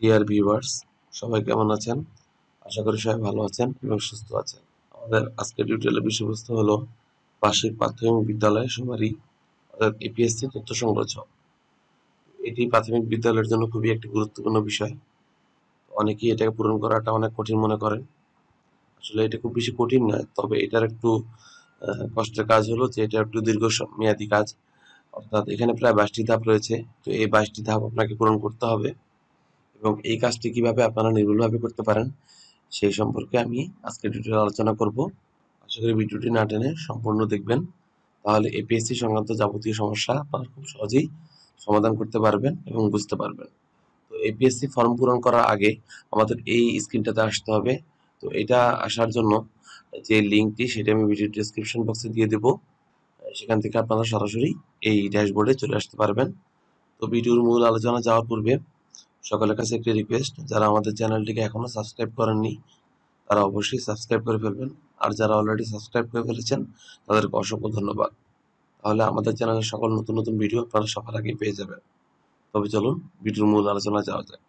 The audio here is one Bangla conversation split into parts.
ডিয়ার ভিউয়ার্স সবাই কেমন আছেন? আশা করি সবাই ভালো আছেন এবং সুস্থ আছেন। আমাদের আজকের টিউটোরিয়ালের বিষয়বস্তু হলো বার্ষিক প্রাথমিক বিদ্যালয় সবারই অর্থাৎ এপিএসসি তথ্য সংগ্রহ এটি প্রাথমিক বিদ্যালয়ের জন্য খুবই একটি গুরুত্বপূর্ণ বিষয়। অনেকেই এটাকে পূরণ করাটা অনেক কঠিন মনে করেন। আসলে এটা খুব বেশি কঠিন নয়, তবে এটার একটু কষ্টের কাজ হলো যে এটা একটু দীর্ঘ মেয়াদী কাজ। অর্থাৎ এখানে প্রায় বাইশটি ধাপ রয়েছে। তো এই বাইশটি ধাপ আপনাকে পূরণ করতে হবে। এবং এই কাজটি কীভাবে আপনারা নির্ভুলভাবে করতে পারেন, সেই সম্পর্কে আমি আজকে টিউটোরিয়াল আলোচনা করব। আশা করি ভিডিওটি না টেনে সম্পূর্ণ দেখবেন। তাহলে এপিএসসি সংক্রান্ত যাবতীয় সমস্যা আপনারা খুব সহজেই সমাধান করতে পারবেন এবং বুঝতে পারবেন। তো এপিএসসি ফর্ম পূরণ করার আগে আমাদের এই স্ক্রিনটাতে আসতে হবে। তো এটা আসার জন্য যে লিঙ্কটি সেটা আমি ভিডিও ডিসক্রিপশন বক্সে দিয়ে দেব। সেখান থেকে আপনারা সরাসরি এই ড্যাশবোর্ডে চলে আসতে পারবেন। তো ভিডিওর মূল আলোচনা যাওয়ার পূর্বে সকলের কাছে একটি রিকোয়েস্ট যারা আমাদের চ্যানেলটিকে এখনও সাবস্ক্রাইব করেননি, তারা অবশ্যই সাবস্ক্রাইব করে ফেলবেন। আর যারা অলরেডি সাবস্ক্রাইব করে ফেলেছেন, তাদেরকে অসংখ্য ধন্যবাদ। তাহলে আমাদের চ্যানেলের সকল নতুন নতুন ভিডিও আপনারা সবার আগে পেয়ে যাবেন। তবে চলুন, ভিডিওর মূল আলোচনা যাওয়া যাক।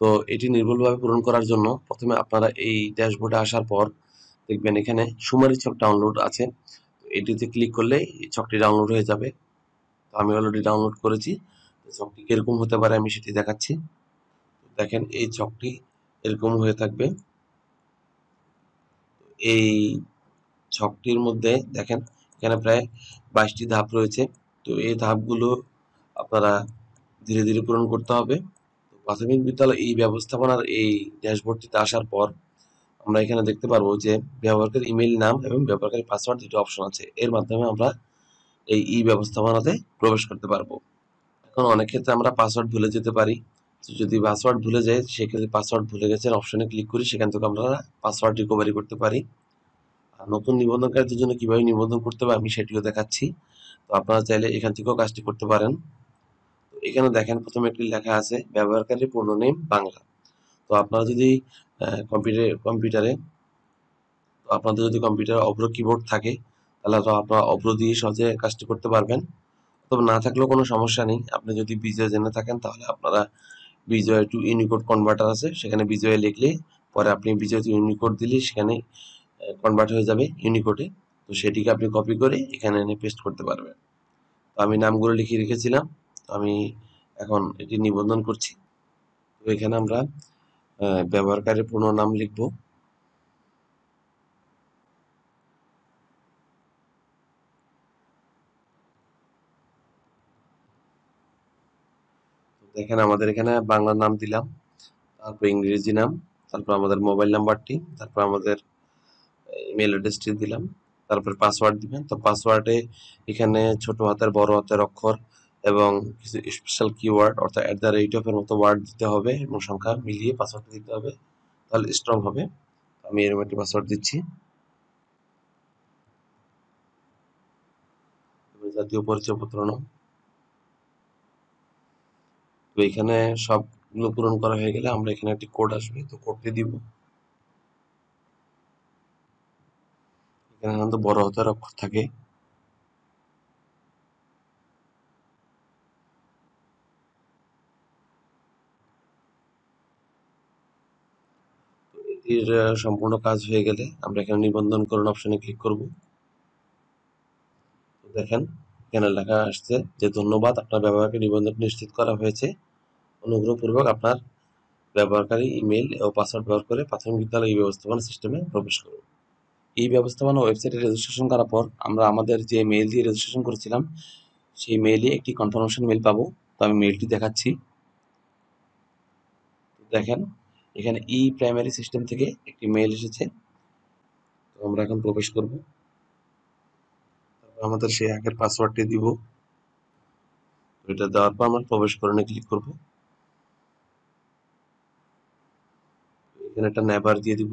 তো এটি নির্ভুলভাবে পূরণ করার জন্য প্রথমে আপনারা এই ড্যাশবোর্ডে আসার পর দেখবেন এখানে সুমারি ছক ডাউনলোড আছে। এটিতে ক্লিক করলে এই ছকটি ডাউনলোড হয়ে যাবে। তো আমি অলরেডি ডাউনলোড করেছি। ছকটি কীরকম হতে পারে আমি সেটি দেখাচ্ছি। দেখেন এই ছকটি এরকম হয়ে থাকবে। এই ছকটির মধ্যে দেখেন এখানে প্রায় বাইশটি ধাপ রয়েছে। তো এই ধাপগুলো আপনারা ধীরে ধীরে পূরণ করতে হবে। প্রাথমিক বিদ্যালয় এই ব্যবস্থাপনার এই ড্যাশবোর্ডটিতে আসার পর আমরা এখানে দেখতে পারব যে ব্যবহারকারী ইমেল নাম এবং ব্যবহারকারী পাসওয়ার্ড দুটো অপশন আছে। এর মাধ্যমে আমরা এই ই ব্যবস্থাপনাতে প্রবেশ করতে পারব। এখন অনেক ক্ষেত্রে আমরা পাসওয়ার্ড ভুলে যেতে পারি। যদি পাসওয়ার্ড ভুলে যায় সেক্ষেত্রে পাসওয়ার্ড ভুলে গেছেন অপশনে ক্লিক করি, সেখান থেকে আমরা পাসওয়ার্ড রিকভারি করতে পারি। আর নতুন নিবন্ধনকারীদের জন্য কীভাবে নিবন্ধন করতে হবে, আমি সেটিও দেখাচ্ছি। তো আপনারা চাইলে এখান থেকেও কাজটি করতে পারেন। এখানে দেখেন, প্রথমে একটি লেখা আছে, ব্যবহারকারীর পূর্ণ নেম বাংলা। তো আপনারা যদি কম্পিউটারে কম্পিউটারে তো আপনাদের যদি কম্পিউটারে অভ্র কিবোর্ড থাকে, তাহলে তো আপনারা অভ্র দিয়ে সহজে কাজটি করতে পারবেন। তবে না থাকলেও কোনো সমস্যা নেই। আপনি যদি বিজয় জেনে থাকেন, তাহলে আপনারা বিজয় টু ইউনিকোড কনভার্টার আছে। সেখানে বিজয় লিখলে, পরে আপনি বিজয় টু ইউনিকোড দিলে সেখানে কনভার্ট হয়ে যাবে ইউনিকোডে তো সেটিকে আপনি কপি করে এখানে এনে পেস্ট করতে পারবেন। তো আমি নামগুলো লিখে রেখেছিলাম। আমি এখন এটি নিবন্ধন করছি। তো এখানে আমরা ব্যবহারকারীর পুরো নাম লিখব। দেখেন আমাদের এখানে বাংলা নাম দিলাম, তারপর ইংরেজি নাম, তারপর আমাদের মোবাইল নাম্বারটি, তারপর আমাদের ইমেল অ্যাড্রেসটি দিলাম, তারপর পাসওয়ার্ড দিবেন। তো পাসওয়ার্ডে এখানে ছোট হাতের, বড় হাতের অক্ষর এবং কিছু স্পেশাল কিওয়ার্ড অর্থাৎ অ্যাট দ্য রেট অফের মতো ওয়ার্ড দিতে হবে এবং সংখ্যা মিলিয়ে পাসওয়ার্ডটা দিতে হবে, তাহলে স্ট্রং হবে। আমি এরকম একটি পাসওয়ার্ড দিচ্ছি। জাতীয় পরিচয়পত্র নাম তো এখানে সবগুলো পূরণ করা হয়ে গেলে আমরা এখানে একটি কোড আসবে, তো কোডটি দিব। এখানে সাধারণত বড় হাতের অক্ষর থাকে। এটির সম্পূর্ণ কাজ হয়ে গেলে আমরা এখানে নিবন্ধন করুন অপশনে ক্লিক করব। দেখেন, এখানে লেখা আসছে যে, ধন্যবাদ, আপনার ব্যবহারকে নিবন্ধন নিশ্চিত করা হয়েছে। অনুগ্রহপূর্বক আপনার ব্যবহারকারী ইমেল ও পাসওয়ার্ড ব্যবহার করে প্রাথমিক বিদ্যালয় ই ব্যবস্থাপনা সিস্টেমে প্রবেশ করুন। এই ব্যবস্থাপনা ওয়েবসাইটে রেজিস্ট্রেশন করার পর আমরা আমাদের যে মেইল দিয়ে রেজিস্ট্রেশন করেছিলাম, সেই মেইলে একটি কনফার্মেশন মেইল পাবো। তো আমি মেইলটি দেখাচ্ছি। দেখেন এখানে ই প্রাইমারি সিস্টেম থেকে একটি মেইল এসেছে। তো আমরা এখন প্রবেশ করব। তারপর আমাদের সেই আগের পাসওয়ার্ডটি দিব। এটা দেওয়ার পর আমরা প্রবেশ করে ক্লিক করব। এখানে একটা নেবার দিয়ে দিব।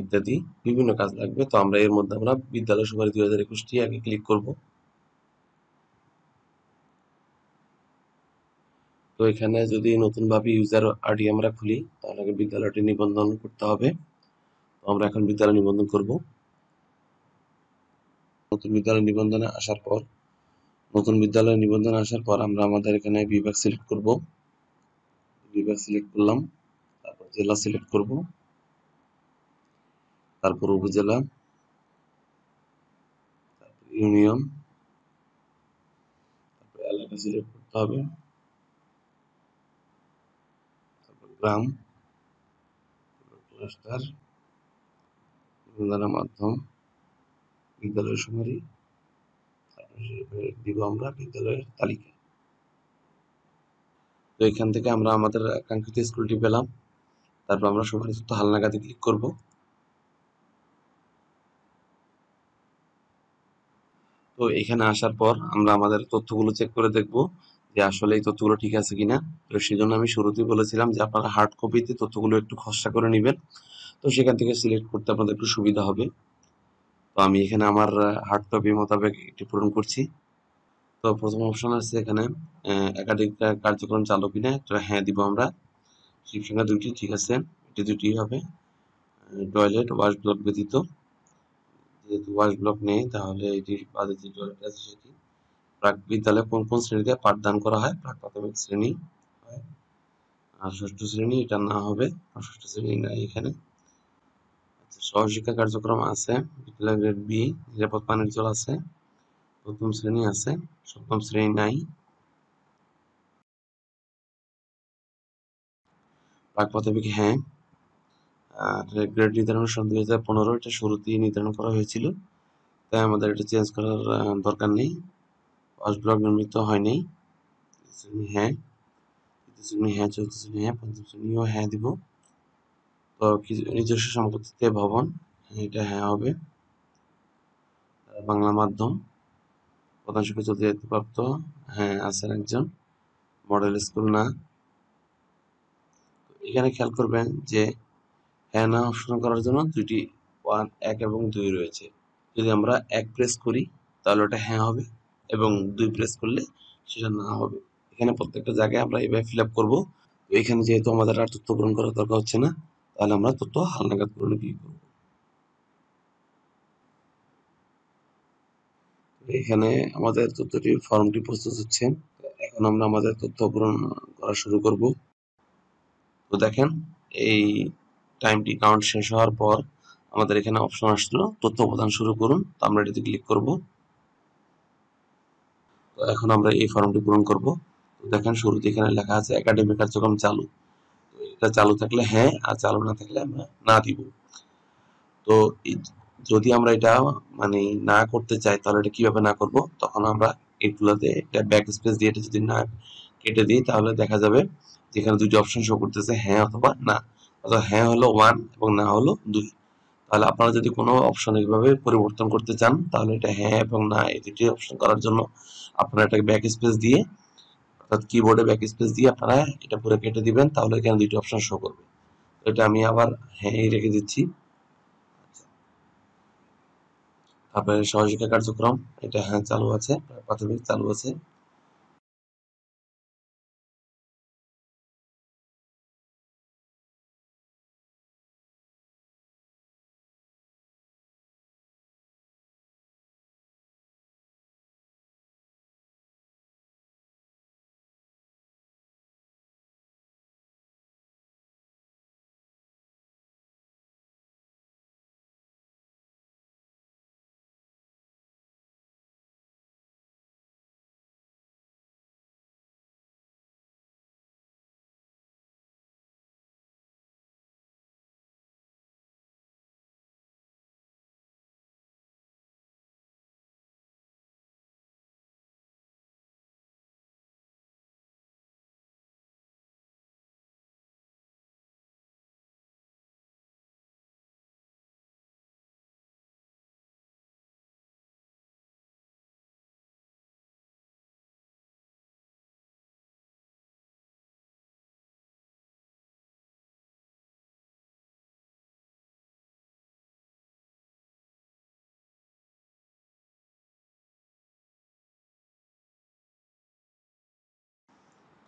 ইত্যাদি বিভিন্ন কাজ লাগবে। তো আমরা এর মধ্যে আমরা বিদ্যালয় সুপারি দুই হাজার একুশটি আগে ক্লিক করব। তো এখানে যদি নতুনভাবে ইউজার আইডি আমরা খুলি, তাহলে বিদ্যালয়টি নিবন্ধন করতে হবে। তো আমরা এখন বিদ্যালয় নিবন্ধন করব। নতুন বিদ্যালয় নিবন্ধনে আসার পর, নতুন বিদ্যালয় নিবন্ধনে আসার পর আমরা আমাদের এখানে বিভাগ সিলেক্ট করব। বিভাগ সিলেক্ট করলাম, তারপর জেলা সিলেক্ট করব। তারপর উপজেলা, তারপর ইউনিয়ন তারপর এলাকা সিলেক্ট করতে হবে। গ্রাম ক্লাস্টার নিবন্ধনের মাধ্যম বিদ্যালয়ের সুমারি দিব আমরা বিদ্যালয়ের তালিকা তো এখান থেকে আমরা আমাদের কাঙ্ক্ষিত স্কুলটি পেলাম। তারপর আমরা সুপারিশ হালনাগাদে ক্লিক করব। তো এখানে আসার পর আমরা আমাদের তথ্যগুলো চেক করে দেখব। যে আসলে এই তথ্যগুলো ঠিক আছে কিনা? তো সেজন্য আমি শুরুতেই বলেছিলাম যে আপনারা হার্ড কপিতে তথ্যগুলো একটু খসড়া করে নেবেন। তো সেখান থেকে সিলেক্ট করতে আপনাদের একটু সুবিধা হবে। তো আমি এখানে আমার হার্ড কপি মোতাবেক এটি পূরণ করছি। তো প্রথম অপশন আছে এখানে একাধিক কার্যক্রম চালু কিনা? তো হ্যাঁ দিব আমরা। শিব সংখ্যা দুইটি, ঠিক আছে? এটি দুটি হবে। টয়লেট ওয়াশ ব্লক ব্যতীত। যেহেতু ওয়াশ ব্লক নেই, তাহলে এটি বাদে যে টয়লেট আছে সেটি। প্রাক বিদ্যালয়ে কোন কোন শ্রেণীতে পাঠদান করা হয়? প্রাক প্রাথমিক শ্রেণি আর ষষ্ঠ শ্রেণি এটা না হবে ষষ্ঠ শ্রেণি নাই এখানে। আচ্ছা সহশিক্ষা কার্যক্রম আছে, বিদ্যালয় গ্রেড বি নিরাপদ পানির জল আছে, প্রথম শ্রেণি আছে, সপ্তম শ্রেণি নাই। প্রাক প্রাথমিক হ্যাঁ গ্রেড নির্ধারণের সন দুই হাজার পনেরো, এটা শুরুতেই নির্ধারণ করা হয়েছিল। তাই আমাদের এটা চেঞ্জ করার দরকার নেই। ফার্স্ট ব্লক নির্মিত হয়নি হ্যাঁ তৃতীয় শ্রেণি হ্যাঁ চতুর্থ শ্রেণি হ্যাঁ পঞ্চম শ্রেণীও হ্যাঁ দিব। তো নিজস্ব সম্পত্তিতে ভবন এটা হ্যাঁ হবে। বাংলা মাধ্যম, প্রধান শিক্ষক চলতে দায়িত্বপ্রাপ্ত হ্যাঁ আছেন একজন। মডেল স্কুল না। এখানে খেয়াল করবেন যে হ্যাঁ না অপশন করার জন্য দুইটি ওয়ান, এক এবং দুই রয়েছে। যদি আমরা এক প্রেস করি, তাহলে ওটা হ্যাঁ হবে। এবং দুই প্রেস করলে সেটা না হবে। এখানে প্রত্যেকটা জায়গায় আমরা এভাবে ফিল আপ করব। এখানে যেহেতু আমাদের আর তথ্য পূরণ করার দরকার হচ্ছে না, তাহলে আমরা তথ্য হালনাগাদ পূরণে ক্লিক করব। এখানে আমাদের তথ্যটি ফর্মটি প্রস্তুত হচ্ছে। এখন আমরা আমাদের তথ্য পূরণ করা শুরু করব। তো দেখেন, এই টাইমটি কাউন্ট শেষ হওয়ার পর আমাদের এখানে অপশন আসলো, তথ্য প্রদান শুরু করুন। তো আমরা এটিতে ক্লিক করব। তো এখন আমরা এই ফর্মটি পূরণ করব। দেখেন শুরুতে এখানে লেখা আছে, একাডেমিক কার্যক্রম চালু। এটা চালু থাকলে হ্যাঁ আর চালু না থাকলে আমরা না দিব। তো যদি আমরা এটা মানে না করতে চাই, তাহলে এটা কীভাবে না করব? তখন আমরা এগুলোতে একটা ব্যাক স্পেস দিয়ে এটা যদি না কেটে দিই, তাহলে দেখা যাবে যেখানে দুটি অপশন শো করতেছে হ্যাঁ অথবা না। অথবা হ্যাঁ হলো ওয়ান এবং না হলো দুই। তাহলে আপনারা যদি কোনো অপশন এইভাবে পরিবর্তন করতে চান, তাহলে এটা হ্যাঁ এবং না, এই দুটি অপশন করার জন্য আপনারা এটাকে ব্যাক স্পেস দিয়ে, অর্থাৎ কিবোর্ডে ব্যাক স্পেস দিয়ে আপনারা এটা পুরো কেটে দিবেন, তাহলে এখানে দুটি অপশন শো করবে। এটা আমি আবার হ্যাঁ রেখে দিচ্ছি। তারপরে সহশিক্ষা কার্যক্রম, এটা হ্যাঁ চালু আছে প্রাথমিক চালু আছে।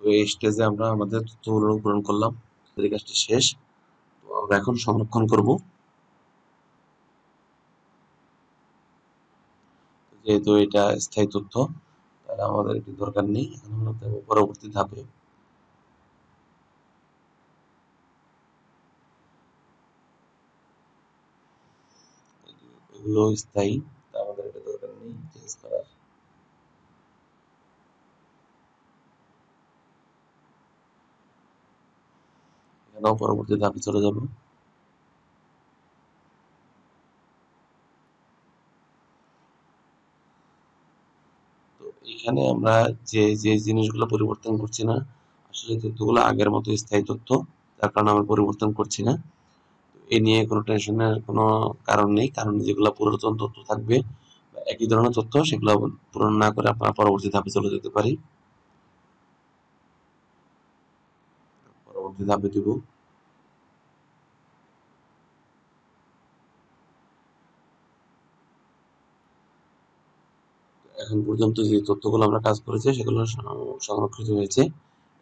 তো এই স্টেজে আমরা আমাদের তথ্যগুলো পূরণ করলাম। কাজটি শেষ। তো আমরা এখন সংরক্ষণ করব। যেহেতু এটা স্থায়ী তথ্য, তাহলে আমাদের এটি দরকার নেই। পরবর্তী ধাপে। স্থায়ী আমাদের এটা দরকার নেই। চেঞ্জ করা এখানেও পরবর্তী ধাপে চলে যাব। এখানে আমরা যে যে জিনিসগুলো পরিবর্তন করছি না, আসলে তথ্যগুলো আগের মতো স্থায়ী তথ্য যার কারণে আমরা পরিবর্তন করছি না। এ নিয়ে কোনো টেনশনের কোনো কারণ নেই, কারণ যেগুলো পুরাতন তথ্য থাকবে একই ধরনের তথ্য, সেগুলো পূরণ না করে আপনারা পরবর্তী ধাপে চলে যেতে পারি। পরবর্তী ধাপে দিব। এখন পর্যন্ত যে তথ্যগুলো আমরা কাজ করেছি, সেগুলো সংরক্ষিত হয়েছে।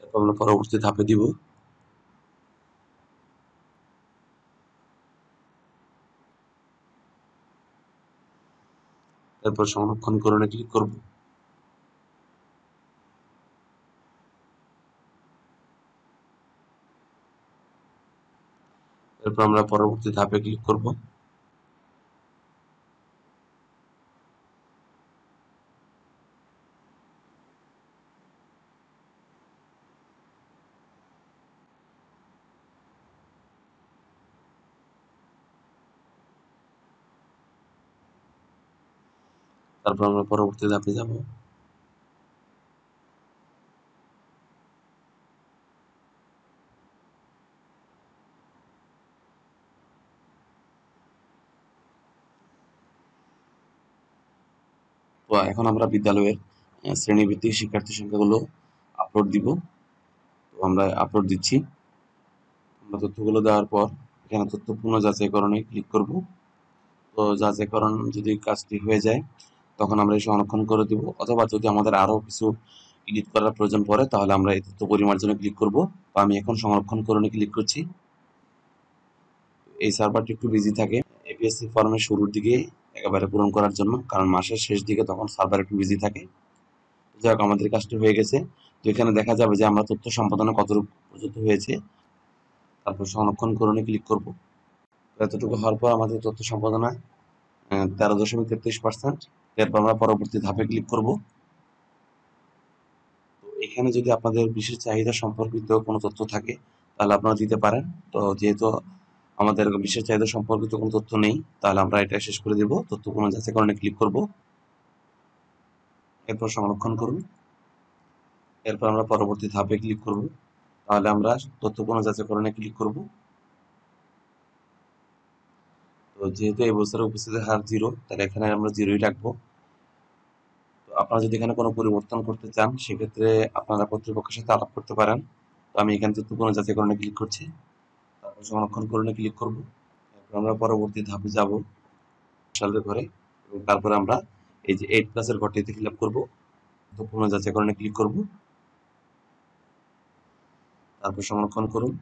এরপর আমরা পরবর্তী ধাপে দিব। তারপর সংরক্ষণ করণে ক্লিক করব। এরপর আমরা পরবর্তী ধাপে ক্লিক করব। তারপর আমরা পরবর্তী ধাপে যাব। তো এখন আমরা বিদ্যালয়ের শ্রেণীভিত্তিক শিক্ষার্থী সংখ্যাগুলো আপলোড দিব। তো আমরা আপলোড দিচ্ছি। আমরা তথ্যগুলো দেওয়ার পর এখানে তথ্য পুনঃ যাচাইকরণে ক্লিক করব। তো যাচাইকরণ যদি কাজটি হয়ে যায়, তখন আমরা এই সংরক্ষণ করে দিব। অথবা যদি আমাদের আরও কিছু এডিট করার প্রয়োজন পড়ে, তাহলে আমরা এই তথ্য পরিমার্জনে ক্লিক করব। তো আমি এখন সংরক্ষণ করণে ক্লিক করছি। এই সার্ভারটি একটু বিজি থাকে। এপিএসসি ফর্মের শুরুর দিকে একেবারে পূরণ করার জন্য, কারণ মাসের শেষ দিকে তখন সার্ভার একটু বিজি থাকে। যাই হোক, আমাদের কাজটি হয়ে গেছে। তো এখানে দেখা যাবে যে আমরা তথ্য সম্পাদনে কতটুকু পর্যন্ত হয়েছে। তারপর সংরক্ষণ করণে ক্লিক করব। এতটুকু হওয়ার পর আমাদের তথ্য সম্পাদনা তেরো দশমিক তেত্রিশ পার্সেন্ট এরপর আমরা পরবর্তী ধাপে ক্লিক করব। তো এখানে যদি আপনাদের বিশেষ চাহিদা সম্পর্কিত কোনো তথ্য থাকে, তাহলে আপনারা দিতে পারেন। তো যেহেতু আমাদের বিশেষ চাহিদা সম্পর্কিত কোনো তথ্য নেই, তাহলে আমরা এটা শেষ করে দেব। তথ্য কোনো যাচাইকরণে ক্লিক করব। এরপর সংরক্ষণ করুন। এরপর আমরা পরবর্তী ধাপে ক্লিক করব। তাহলে আমরা তথ্য কোনো যাচাইকরণে ক্লিক করব। তো যেহেতু এই বছরের উপস্থিতির হার জিরো তাহলে এখানে আমরা জিরোই রাখব। তো আপনারা যদি এখানে কোনো পরিবর্তন করতে চান, সেক্ষেত্রে আপনারা কর্তৃপক্ষের সাথে আলাপ করতে পারেন। তো আমি এখানে তথ্য কোনো যাচাইকরণে ক্লিক করছি। সংরক্ষণ করণে ক্লিক করব। তারপর আমরা পরবর্তী ধাপে যাব সালের ঘরে এবং তারপরে আমরা এই যে এইট প্লাসের ঘরটিতে ফিল আপ করব। পুনঃ যাচাইকরণে ক্লিক করব। তারপর সংরক্ষণ করুন।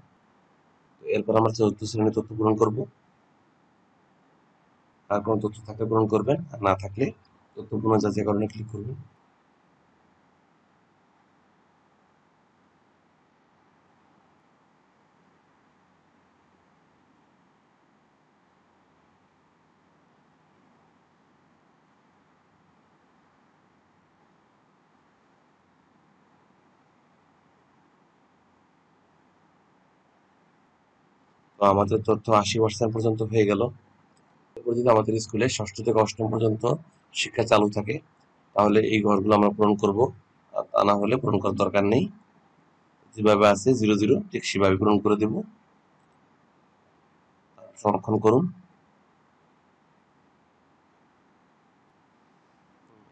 এরপর আমরা চতুর্থ শ্রেণির তথ্য পূরণ করব। আর কোনো তথ্য থাকলে পূরণ করবেন, আর না থাকলে তথ্য পুনঃ যাচাইকরণে ক্লিক করবেন আমাদের তথ্য আশি পার্সেন্ট পর্যন্ত হয়ে গেল। যদি আমাদের স্কুলে ষষ্ঠ থেকে অষ্টম পর্যন্ত শিক্ষা চালু থাকে, তাহলে এই ঘরগুলো আমরা পূরণ করব। তা না হলে পূরণ করার দরকার নেই। যেভাবে আছে জিরো জিরো, ঠিক সেভাবে পূরণ করে দেব। সংরক্ষণ করুন।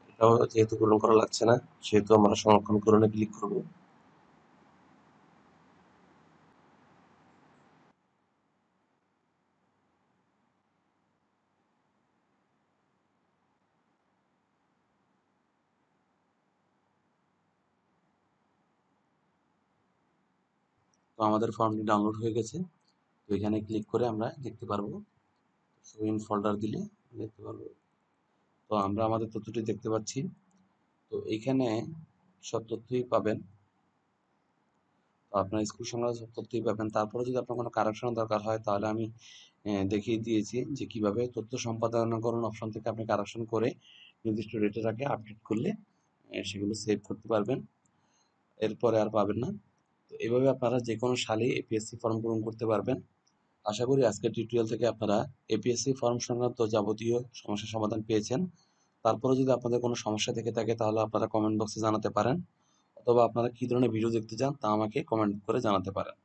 এটাও যেহেতু পূরণ করা লাগছে না, সেহেতু আমরা সংরক্ষণ করণে ক্লিক করব। তো আমাদের ফর্মটি ডাউনলোড হয়ে গেছে। তো এখানে ক্লিক করে আমরা দেখতে পারব। শো ফোল্ডার দিলে দেখতে পারব। তো আমরা আমাদের তথ্যটি দেখতে পাচ্ছি। তো এইখানে সব তথ্যই পাবেন। আপনার স্কুল সংক্রান্ত সব তথ্যই পাবেন। তারপরে যদি আপনার কোনো কারেকশন দরকার হয়, তাহলে আমি দেখিয়ে দিয়েছি যে কীভাবে তথ্য সম্পাদনাকরণ অপশন থেকে আপনি কারেকশন করে নির্দিষ্ট আগে আপডেট করলে সেগুলো সেভ করতে পারবেন। এরপরে আর পাবেন না। তো এভাবে আপনারা যে কোনো সালে এপিএসসি ফর্ম পূরণ করতে পারবেন। আশা করি আজকের টিউটোরিয়াল থেকে আপনারা এপিএসসি ফর্ম সংক্রান্ত যাবতীয় সমস্যার সমাধান পেয়েছেন। তারপরে যদি আপনাদের কোনো সমস্যা থেকে থাকে, তাহলে আপনারা কমেন্ট বক্সে জানাতে পারেন। অথবা আপনারা কী ধরনের ভিডিও দেখতে চান, তা আমাকে কমেন্ট করে জানাতে পারেন।